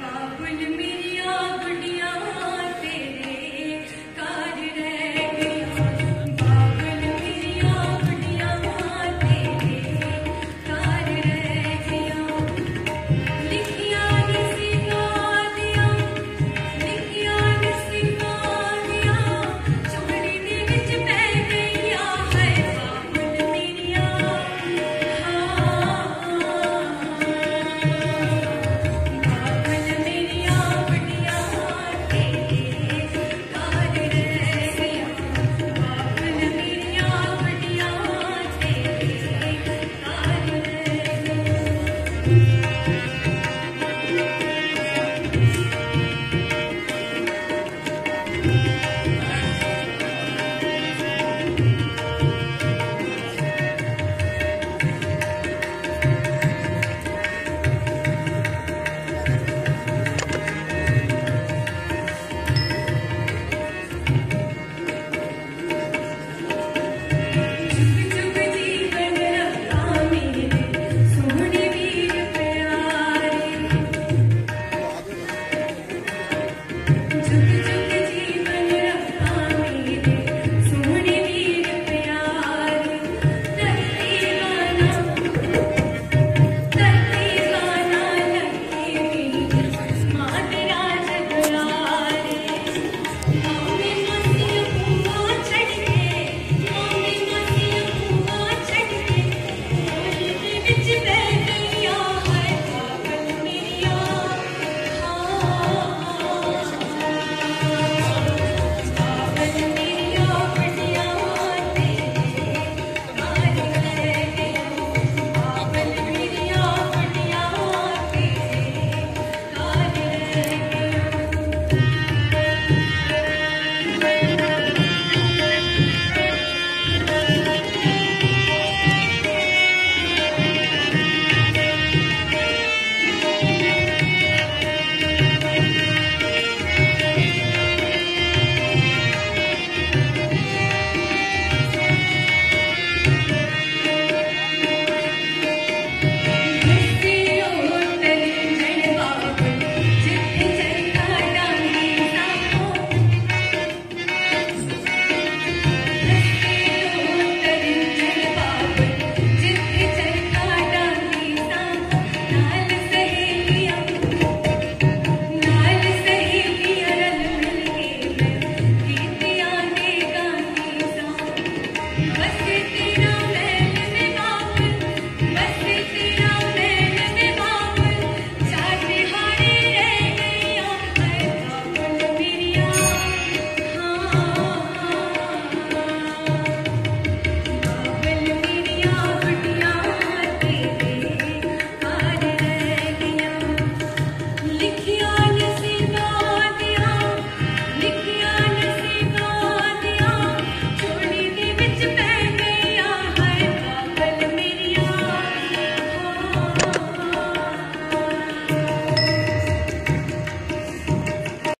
Bring me